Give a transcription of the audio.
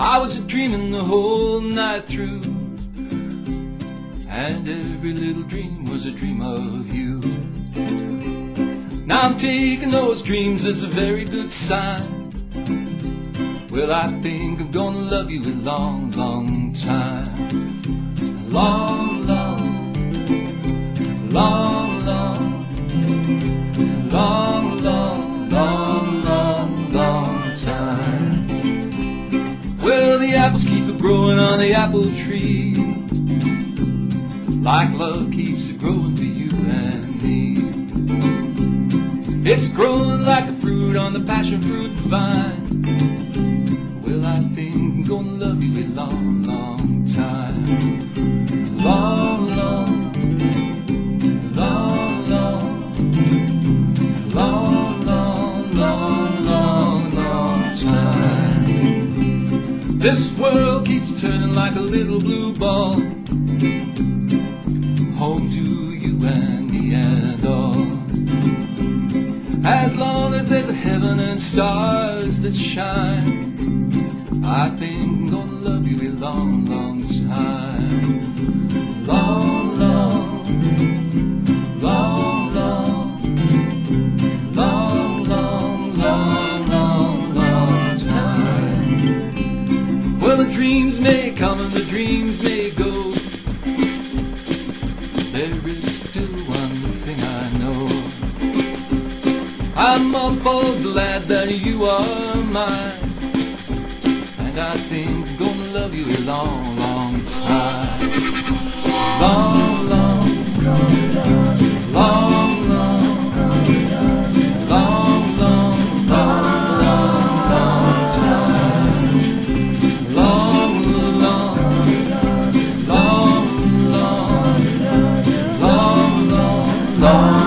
I was dreaming the whole night through, and every little dream was a dream of you. Now I'm taking those dreams as a very good sign. Well, I think I'm gonna love you a long, long time. Long, long, apples keep a growing on the apple tree. Like love keeps it growing for you and me. It's growing like the fruit on the passion fruit vine. Well, I think I'm gonna love you a long, long time. Long, long, long, long, long, long, long, long, This world keeps turning like a little blue ball. Home to you and me and all. As long as there's a heaven and stars that shine, I think I'm gonna love you a long, long time. Dreams may come and the dreams may go. There is still one thing I know. I'm awful glad that you are mine. And I think gonna love you a long, long time. Lord.